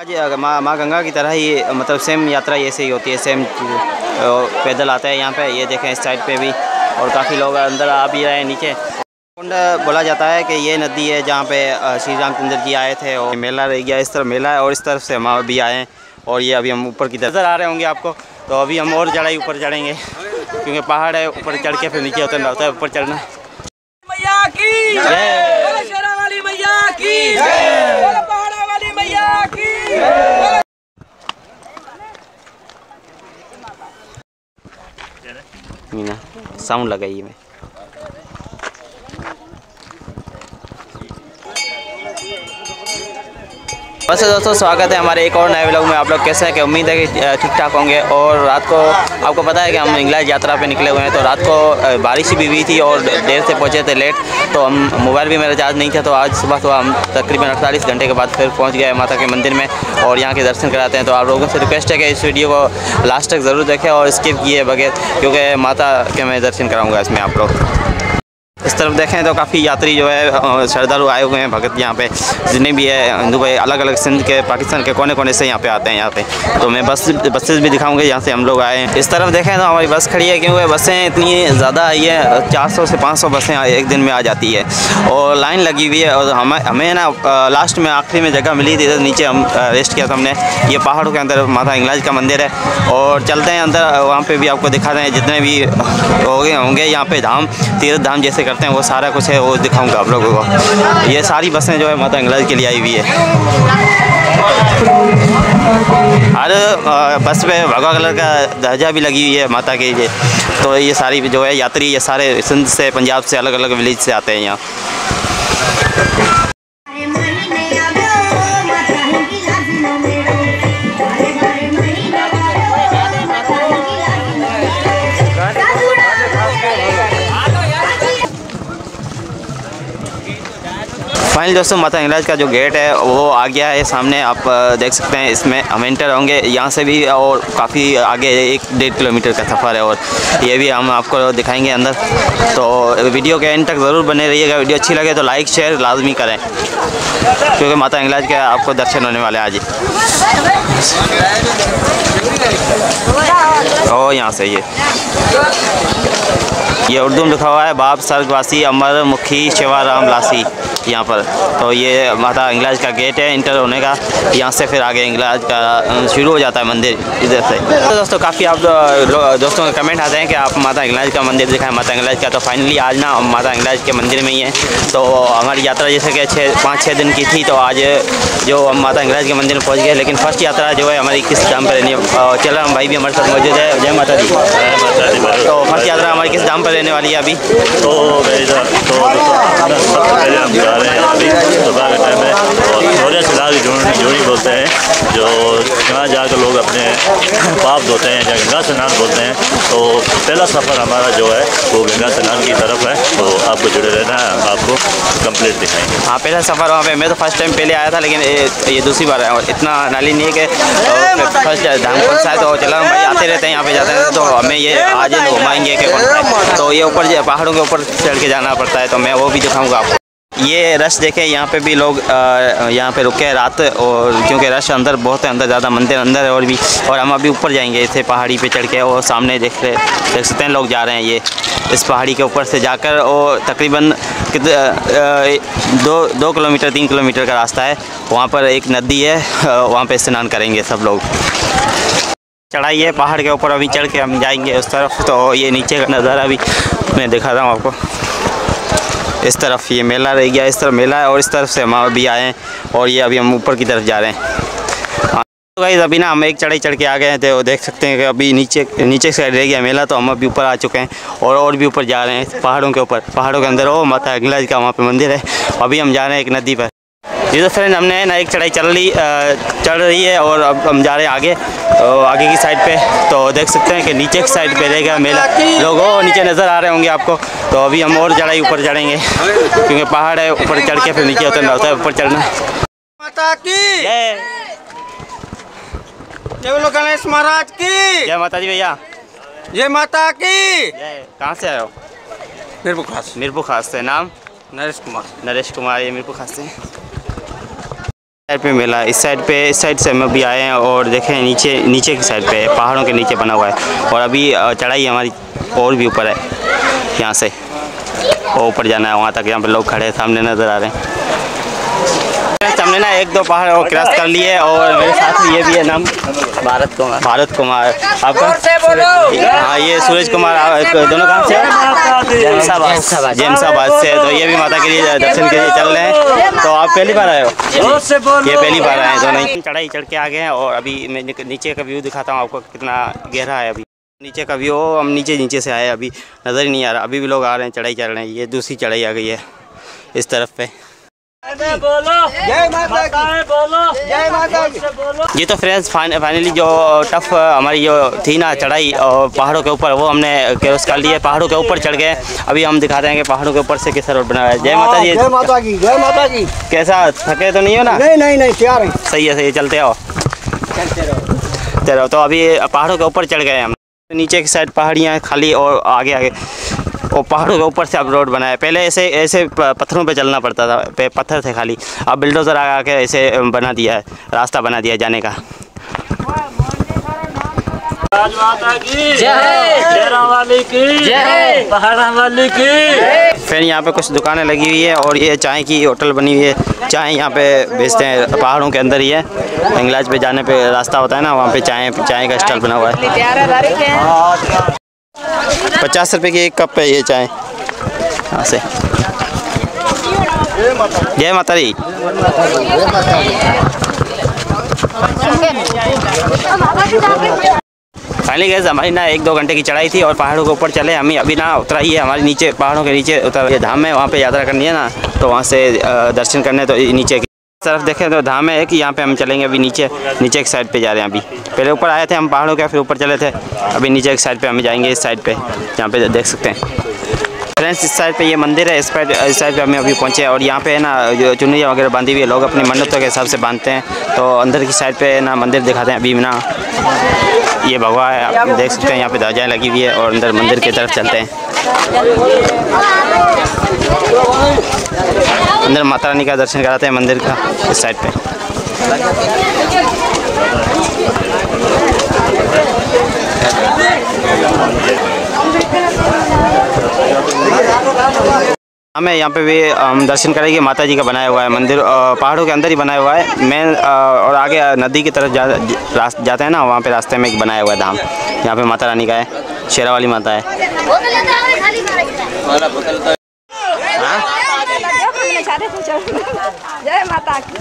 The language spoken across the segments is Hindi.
आज माँ माँ गंगा की तरह ही मतलब सेम यात्रा ऐसे ही होती है सेम पैदल आता है यहाँ पे ये देखें इस साइड पे भी और काफ़ी लोग अंदर आ भी रहे हैं नीचे। कुंड बोला जाता है कि ये नदी है जहाँ पे श्री रामचंद्र जी आए थे और मेला रह गया इस तरफ़ मेला है और इस तरफ़ से हम भी आए हैं और ये अभी हम ऊपर की तरफ़ नज़र आ रहे होंगे आपको तो अभी हम और चढ़ाई ऊपर चढ़ेंगे क्योंकि पहाड़ है ऊपर चढ़ के फिर नीचे उतरना होता है ऊपर चढ़ना। मीना साउंड लगाइए मैं बस दोस्तों, स्वागत है हमारे एक और नए व्लॉग में। आप लोग कैसे हैं? कि उम्मीद है कि ठीक ठाक होंगे। और रात को, आपको पता है कि हम इंग्लैंड यात्रा पे निकले हुए हैं। तो रात को बारिश भी हुई थी और देर से पहुँचे थे लेट तो हम, मोबाइल भी मेरा चार्ज नहीं था। तो आज सुबह सुबह हम तकरीबन अड़तालीस घंटे के बाद फिर पहुँच गए माता के मंदिर में और यहाँ के दर्शन कराते हैं। तो आप लोगों से रिक्वेस्ट है कि इस वीडियो को लास्ट तक ज़रूर देखें और स्किप किए बगैर, क्योंकि माता के मैं दर्शन कराऊँगा इसमें आप लोग। इस तरफ़ देखें तो काफ़ी यात्री जो है श्रद्धालु आए हुए हैं, भगत यहाँ पे, जितने भी है, हिंदू भाई अलग अलग सिंध के, पाकिस्तान के कोने कोने से यहाँ पे आते हैं यहाँ पे। तो मैं बस, बसेस भी दिखाऊँगा, यहाँ से हम लोग आए हैं। इस तरफ़ देखें तो हमारी बस खड़ी है क्योंकि बसें इतनी ज़्यादा आई है 400 से 500 बसें एक दिन में आ जाती है। और लाइन लगी हुई है, और हमें हमें ना लास्ट में आखिरी में जगह मिली थी इधर नीचे हम रेस्ट किया था हमने। ये पहाड़ों के अंदर, माता इंगलाज का मंदिर है। और चलते हैं अंदर, वहाँ पर भी आपको दिखा रहे हैं, जितने भी हो गए होंगे, यहाँ पे धाम, तीर्थ धाम जैसे करते हैं, वो सारा कुछ है, वो दिखाऊँगा आप लोगों को। ये सारी बसें जो है माता अंग्रेज़ के लिए आई हुई है। हर बस पे भगवा कलर का दर्जा भी लगी हुई है माता के लिए तो ये सारी जो है यात्री, ये सारे सिंध से, पंजाब से अलग अलग विलेज से आते हैं यहाँ। फाइनल दोस्तों माता इंगराज का जो गेट है, वो आ गया है सामने। आप देख सकते हैं, इसमें हम एंटर होंगे। यहाँ से भी, और काफ़ी आगे एक डेढ़ किलोमीटर का सफ़र है, और ये भी हम आपको दिखाएँगे अंदर। तो वीडियो के एंड तक ज़रूर बने रहिएगा। वीडियो अच्छी लगे तो लाइक शेयर लाजमी करें, क्योंकि माता इंगराज के आपको दर्शन होने वाले आज ओ, यहाँ से ये। ये उर्दू में लिखा हुआ है बाप स्वर्गवासी अमर मुखी शिवाराम लासी यहाँ पर। तो ये माता इंग्लाज का गेट है इंटर होने का। यहाँ से फिर आगे इंगलाज का शुरू हो जाता है मंदिर इधर से। तो दोस्तों काफ़ी आप दोस्तों के कमेंट आते हैं कि आप माता इंगलाज का मंदिर दिखाएँ माता इंगलाज का। तो फाइनली आज ना माता इंग्लाज के मंदिर में ही है। तो हमारी यात्रा जैसे कि छः पाँच छः दिन की थी तो आज जो हम माता इंग्लाज के मंदिर में पहुँच गए लेकिन फ़र्स्ट यात्रा जो है हमारी किस धाम पर रहनी है अ, भाई भी हमारे साथ मौजूद है। जय माता दी। तो फ़र्स्ट यात्रा हमारी किस धाम पर रहने वाली है अभी। तो तो सबसे पहले हम जा रहे हैं अभी। सुबह का टाइम है और सूर्य सिला जोड़ी जोड़ी बोलते हैं, जो यहाँ जाकर लोग अपने पाप धोते हैं या गंगा स्नान बोलते हैं। तो पहला सफ़र हमारा जो है वो गंगा स्नान की तरफ़ है। तो आपको जुड़े रहना है आपको कंप्लीट दिखाएँगे। हाँ पहला सफ़र वहाँ पे मैं तो फ़र्स्ट टाइम पहले आया था लेकिन ये, दूसरी बार है। और इतना नाली नहीं है कि फ़र्स्ट धाम कौन सा है तो चला भाई आते रहते हैं यहाँ पे जाते रहते तो हमें ये आज घुमाएँगे कि कौन सा तो ये ऊपर पहाड़ों के ऊपर चढ़ के जाना पड़ता है तो मैं वो भी दिखाऊँगा आपको। ये रश देखें, यहाँ पे भी लोग यहाँ पे रुके हैं रात और क्योंकि रश अंदर, बहुत है अंदर, ज़्यादा मंदिर अंदर है और भी, और हम अभी ऊपर जाएँगे इसे पहाड़ी पे चढ़ के और सामने देख रहे देख सकते हैं लोग जा रहे हैं ये, इस पहाड़ी के ऊपर से जाकर और तकरीबन दो दो किलोमीटर, तीन किलोमीटर का रास्ता है, वहाँ पर एक नदी है वहाँ पर स्नान करेंगे सब लोग। चढ़ाई है पहाड़ के ऊपर, अभी चढ़ के हम जाएँगे उस तरफ़ तो ये नीचे का नज़ारा भी मैं दिखा रहा हूँ आपको। इस तरफ़ ये मेला रह गया इस तरफ़ मेला है और इस तरफ़ से हम अभी आए हैं और ये अभी हम ऊपर की तरफ़ जा रहे हैं। हाँ, तो गाइज़ अभी ना हम एक चढ़ाई चढ़ के आ गए हैं तो देख सकते हैं कि अभी नीचे नीचे साइड रह गया मेला तो हम अभी ऊपर आ चुके हैं और और भी ऊपर जा रहे हैं पहाड़ों के ऊपर पहाड़ों के अंदर। ओ माता अगलाज का वहाँ पर मंदिर है। अभी हम जा रहे हैं एक नदी पर। ये तो फ्रेंड हमने ना एक चढ़ाई चल रही चढ़ रही है और अब हम जा रहे हैं आगे आगे की साइड पे। तो देख सकते हैं कि नीचे की साइड पे रहेगा मेला। लोग ओ नीचे नज़र आ रहे होंगे आपको। तो अभी हम और चढ़ाई ऊपर चढ़ेंगे क्योंकि पहाड़ है ऊपर चढ़ के फिर नीचे उतरना होता है ऊपर चढ़ना। माता की! जय। गणेश महाराज की! जय माता दी भैया। जय माता की! कहाँ से आए हो? निर्भुक खास। मीरपुर खास से नाम? नरेश कुमार। नरेश कुमार ये मीरपुर खास से साइड पे मेला इस साइड पे, इस साइड से हम अभी आए हैं और देखें, नीचे नीचे की साइड पे पहाड़ों के नीचे बना हुआ है। और अभी चढ़ाई हमारी और भी ऊपर है। यहाँ से, और ऊपर जाना है। वहाँ तक यहाँ पे लोग खड़े सामने नज़र आ रहे हैं। हमने ना एक दो पहाड़ और क्रॉस कर लिए और मेरे साथ में ये भी है नाम? भारत कुमार। भारत कुमार। आपका? हाँ ये सूरज कुमार दोनों कहाँ से? हैं? जेमसाबाद। जेमसाबाद से तो ये भी माता के लिए दर्शन के लिए चल रहे हैं। तो आप पहली बार आए हो? ये पहली बार आए हैं दोनों ही। चढ़ाई चढ़ के आ गए हैं और अभी मैं नीचे का व्यू दिखाता हूँ आपको कितना गहरा है अभी। नीचे का व्यू हम नीचे नीचे से आए अभी। नज़र ही नहीं आ रहा। अभी भी लोग आ रहे हैं चढ़ाई चढ़ रहे हैं। ये दूसरी चढ़ाई आ गई है इस तरफ़ पे। जय माता की बोलो। जय माता की ये तो फ्रेंड्स फाइनली जो टफ हमारी जो थी ना चढ़ाई और पहाड़ों के ऊपर वो हमने क्रॉस कर लिए पहाड़ों के ऊपर चढ़ गए। अभी हम दिखाते हैं कि पहाड़ों के ऊपर से कैसा रोड बना है। जय माता जी। जय माता की जय माता की कैसा थके तो नहीं हो ना? नहीं नहीं नहीं तैयार है। सही है सही है चलते आओ। चलते रहो। तो अभी पहाड़ों के ऊपर चढ़ गए हम। नीचे की साइड पहाड़ियाँ खाली और आगे आगे। और पहाड़ों के ऊपर से अब रोड बना है पहले ऐसे ऐसे पत्थरों पे चलना पड़ता था पे पत्थर थे खाली। अब बिल्डोजर आ आके ऐसे बना दिया है रास्ता बना दिया जाने का। जय की जय पहाड़ा वाली की। फिर यहाँ पे कुछ दुकानें लगी हुई है और ये चाय की होटल बनी हुई है। चाय यहाँ पे बेचते हैं पहाड़ों के अंदर ही है। इंग्लाज पे जाने पे रास्ता होता है ना वहाँ पे चाय चाय का स्टॉल बना हुआ है। पचास रुपए की एक कप है ये चाय। यहाँ से। जय माता दी फाइनली गैस हमारी ना एक दो घंटे की चढ़ाई थी और पहाड़ों के ऊपर चले। हमें अभी ना उतरा ही है हमारे नीचे, पहाड़ों के नीचे उतर धाम है वहाँ पे यात्रा करनी है ना तो वहाँ से दर्शन करने तो नीचे तरफ़ देखें तो धाम है कि यहाँ पे हम चलेंगे अभी नीचे नीचे एक साइड पे जा रहे हैं अभी। पहले ऊपर आए थे, हम पहाड़ों के, फिर ऊपर चले थे। अभी नीचे एक साइड पे हम जाएँगे इस साइड पे, जहाँ पे देख सकते हैं। फ्रेंड्स इस साइड पे ये मंदिर है, इस साइड इस साइड पे हमें अभी पहुँचे और यहाँ पे है ना, जो चुनरिया वगैरह बांधी हुई है, लोग अपनी मन्नतों के हिसाब से बांधते हैं। तो अंदर की साइड पे ना, मंदिर दिखाते हैं अभी ना। ये भगवा है, आप देख सकते हैं, यहाँ पे ध्वजाएँ लगी हुई है और अंदर मंदिर की तरफ़ चलते हैं। अंदर माता रानी का दर्शन कराते हैं मंदिर का इस साइड पे। हमें यहाँ पे भी हम दर्शन करेंगे माता जी का बनाया हुआ है मंदिर पहाड़ों के अंदर ही बनाया हुआ है मेन और आगे नदी की तरफ़ जा, जाते हैं ना वहाँ पे रास्ते में एक बनाया हुआ है धाम यहाँ पे माता रानी का है शेरा वाली माता है। जय माता की।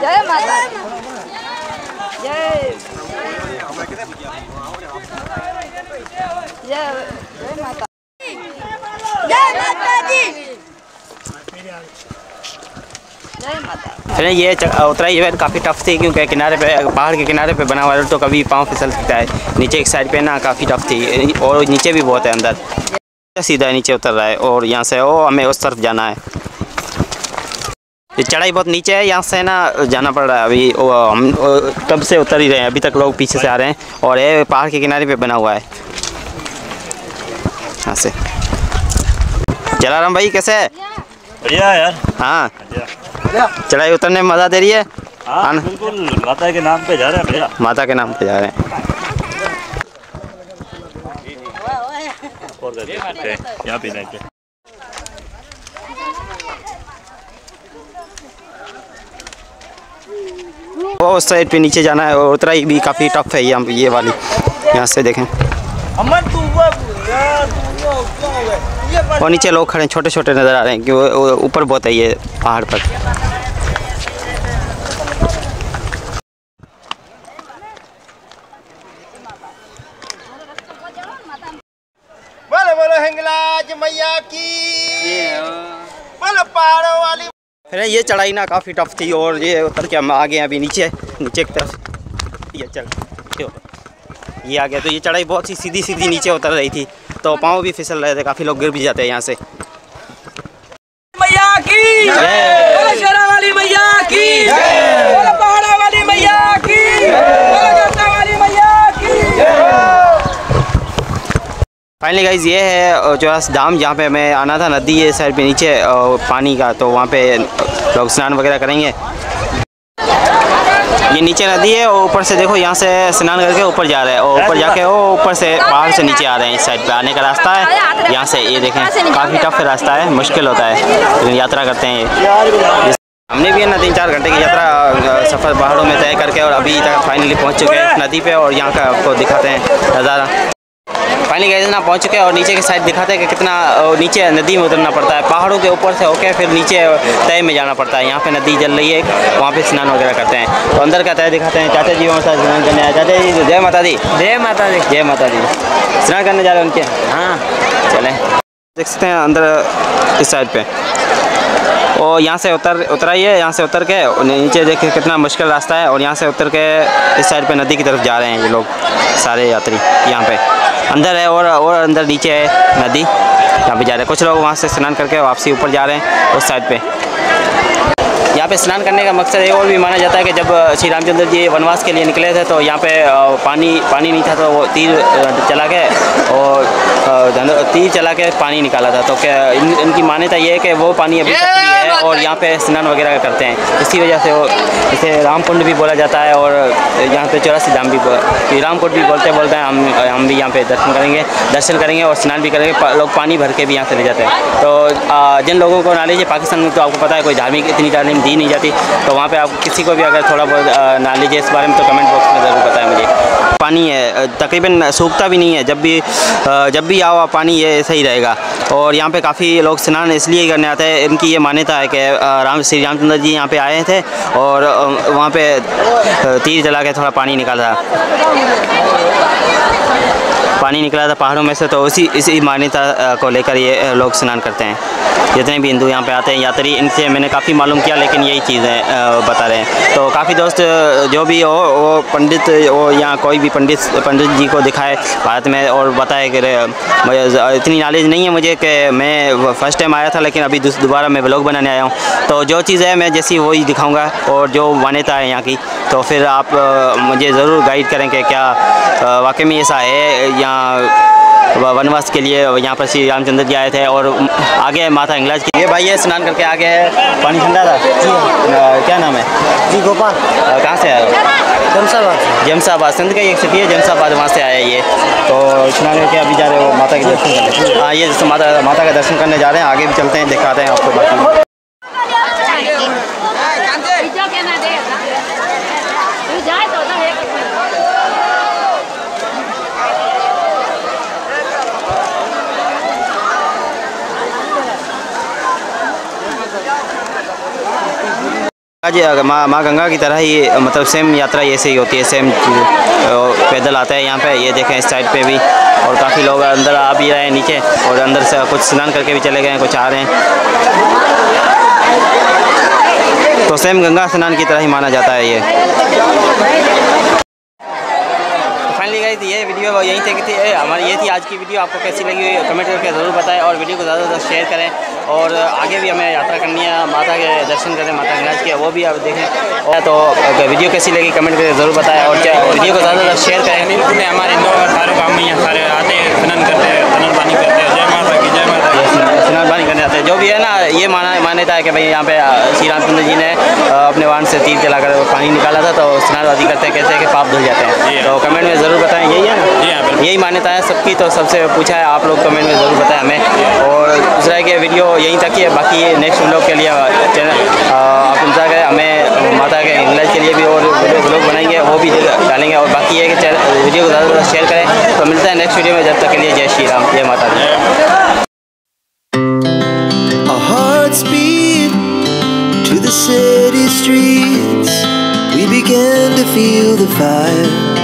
जय माता जय। जय माता ये उतराई है काफ़ी टफ थी, क्योंकि किनारे पे, पहाड़ के किनारे पे बना हुआ है तो कभी पाँव फिसल सकता है। नीचे एक साइड पे ना, काफ़ी टफ थी। और नीचे भी बहुत है अंदर। सीधा नीचे उतर रहा है, और यहाँ से, ओ, हमें उस तरफ़ जाना है। चढ़ाई बहुत नीचे है यहाँ से ना जाना पड़ रहा है अभी। हम तब से उतर ही रहे हैं अभी तक लोग पीछे से आ रहे हैं और ये पहाड़ के किनारे पे बना हुआ है। यहाँ से। जलाराम भाई कैसे है? बढ़िया यार। हाँ। चढ़ाई उतरने में मज़ा दे रही है? हाँ हाँ। माता के नाम पे जा रहे हैं भैया। माता के नाम पे जा रहे हैं। और यहाँ पीने वो उस साइड पे नीचे जाना है और उतराई भी काफ़ी टफ है यहाँ ये वाली। यहाँ से देखें। ये और नीचे लोग खड़े छोटे छोटे नज़र आ रहे हैं कि ऊपर बहुत है ये पहाड़ पर। मैया की। बोलो, पहाड़ों वाली फिर ये चढ़ाई ना काफ़ी टफ थी और ये उतर के हम आ गए अभी नीचे नीचे की तरफ़। ये चल। ये। आ गया तो ये चढ़ाई बहुत सी सीधी सीधी नीचे उतर रही थी। तो पाँव भी फिसल रहे थे, काफ़ी लोग गिर भी जाते हैं यहाँ से। मैया की बोलो शेरा वाली मैया की बोलो पहाड़ा वाली मैया की बोलो जोता वाली मैया की फाइनली गाइज़ ये है है धाम जहाँ पे हमें आना था, नदी है साइड पे नीचे पानी का तो वहाँ पे लोग स्नान वगैरह करेंगे। ये नीचे नदी है और ऊपर से देखो, यहाँ से स्नान करके ऊपर जा रहे हैं और ऊपर जाके वो ऊपर से पहाड़ से नीचे आ रहे हैं, इस साइड पे आने का रास्ता है। यहाँ से ये देखें, काफ़ी टफ रास्ता है, मुश्किल होता है, लेकिन यात्रा करते हैं ये। हमने भी है ना तीन चार घंटे की यात्रा सफ़र पहाड़ों में तय करके और अभी तक फाइनली पहुँच चुके हैं नदी पर और यहाँ का आपको दिखाते हैं नज़ारा। फाइनली गए ना पहुँच चुके हैं और नीचे की साइड दिखाते हैं कि कितना नीचे नदी में उतरना पड़ता है। पहाड़ों के ऊपर से होके फिर नीचे तय में जाना पड़ता है। यहाँ पे नदी जल रही है वहाँ पे स्नान वगैरह करते हैं। तो अंदर का तय दिखाते हैं। चाचा जी साथ स्नान करने आए। चाचा जी जय माता दी। जय माता दी। जय माता दी। स्नान करने जा रहे हैं उनके? हाँ। चले। देख सकते हैं अंदर इस साइड पर और यहाँ से उतर उतराइए यहाँ से उतर के। नीचे देखिए कितना मुश्किल रास्ता है। और यहाँ से उतर के इस साइड पे नदी की तरफ़ जा रहे हैं ये लोग सारे यात्री यहाँ पे। अंदर है और और अंदर नीचे है नदी। यहाँ पे जा रहे हैं। कुछ लोग वहाँ से स्नान करके वापसी ऊपर जा रहे हैं उस साइड पे। यहाँ पे स्नान करने का मकसद एक और भी माना जाता है कि जब श्री रामचंद्र जी वनवास के लिए निकले थे तो यहाँ पे पानी पानी नहीं था तो वो तीर चला के और तीर चला के पानी निकाला था। तो क्या इन, इनकी मान्यता ये है कि वो पानी अभी तक भी है और यहाँ पे स्नान वगैरह करते हैं। इसी वजह से वो इसे रामकुंड भी बोला जाता है और यहाँ पे चौरासी धाम भी रामकुंड भी बोलते बोलते हैं हम हम भी यहाँ पे दर्शन करेंगे दर्शन करेंगे और स्नान भी करेंगे। पा- लोग पानी भर के भी यहाँ से ले जाते हैं। तो अ, जिन लोगों को नॉलेज है पाकिस्तान में तो आपको पता है कोई धार्मिक इतनी तालीम दी नहीं जाती। तो वहाँ पर आप किसी को भी अगर थोड़ा बहुत नॉलेज है इस बारे में तो कमेंट बॉक्स में ज़रूर बताएँ मुझे। पानी है तकरीबन सूखता भी नहीं है, जब भी जब भी आओ पानी, ये ऐसा ही रहेगा। और यहाँ पे काफ़ी लोग स्नान इसलिए करने आते हैं, इनकी ये मान्यता है कि राम, श्री रामचंद्र जी यहाँ पे आए थे और वहाँ पे तीर जला के थोड़ा पानी निकाला। पानी निकला था पहाड़ों में से तो उसी, इसी मान्यता को लेकर ये लोग स्नान करते हैं। जितने भी हिंदू यहाँ पे आते हैं, यात्री, इनसे मैंने काफ़ी मालूम किया, लेकिन यही चीज़ें बता रहे हैं। तो काफ़ी दोस्त जो भी हो, वो पंडित, वो यहाँ कोई भी पंडित पंडित जी को दिखाए भारत में और बताए कि इतनी नॉलेज नहीं है मुझे कि मैं फ़र्स्ट टाइम आया था, लेकिन अभी दोबारा मैं ब्लॉग बनाने आया हूँ। तो जो चीज़ है, मैं जैसी वही दिखाऊँगा, और जो मान्यता है यहाँ की तो फिर आप मुझे ज़रूर गाइड करें कि क्या वाकई में ऐसा है या व- वनवास के लिए यहाँ पर श्री रामचंद्र जी आए थे और आगे है माता हिंगलाज की ये भाई है स्नान करके आगे है। पानी ठंडा था? अ, क्या नाम है? जी गोपाल। कहाँ से आए हो? जमसाबाद जमसाबाद। सिंध का ही एक सिटी है जमसाबाद वहाँ से आया ये। तो स्नान करके अभी जा रहे हो माता के दर्शन करने? हाँ ये जैसे माता माता का दर्शन करने जा रहे हैं आगे भी चलते हैं दिखाते हैं आपको बाकी बीजों के ना दे तू जाए तो ना एक आज माँ माँ गंगा की तरह ही मतलब सेम यात्रा ऐसे ही होती है सेम पैदल आता है यहाँ पे, ये देखें इस साइड पे भी, और काफ़ी लोग अंदर आ भी रहे हैं नीचे, और अंदर से कुछ स्नान करके भी चले गए हैं कुछ आ रहे हैं। तो सेम गंगा स्नान की तरह ही माना जाता है ये। थी ये वीडियो यहीं तक थी हमारी ये थी आज की वीडियो। आपको कैसी लगी हुई कमेंट करके ज़रूर बताएँ और वीडियो को ज़्यादा से ज़्यादा शेयर करें। और आगे भी हमें यात्रा करनी है माता के दर्शन करें माता गंगा जी के वो भी आप देखें। और तो वीडियो कैसी लगी कमेंट करके ज़रूर बताएँ और क्या वीडियो को ज़्यादा से ज़्यादा शेयर करें। हमारे में सारे काम में यहाँ सारे आते हैं खनन करते हैं खनन पानी करते हैं। जय माता की जय माता स्नान पानी करने आते हैं। जो भी है ना ये माना मान्यता है कि भाई यहाँ पे श्री रामचंद्र जी ने अपने वाहन से तीर चलाकर पानी निकाला था तो स्नान आदि करते हैं कैसे कि पाप धुल जाते हैं। हाँ। तो कमेंट में ज़रूर बताएँ यही है जी हाँ, ना है सबकी तो सबसे पूछा है, आप लोग कमेंट में ज़रूर बताएँ हमें और दूसरा कि वीडियो यहीं तक ही है, बाकी नेक्स्ट व्लॉग के लिए चैनल आप इंतज़ार करें, हमें माता के इंग्लैंड के लिए भी और व्लॉग बनाएँगे, वो भी डालेंगे और बाकी ये कि वीडियो को ज़्यादा ज़्यादा शेयर करें तो मिलता है नेक्स्ट वीडियो में, जब तक के लिए जय श्री राम, जय माता दी city streets. We began to feel the fire.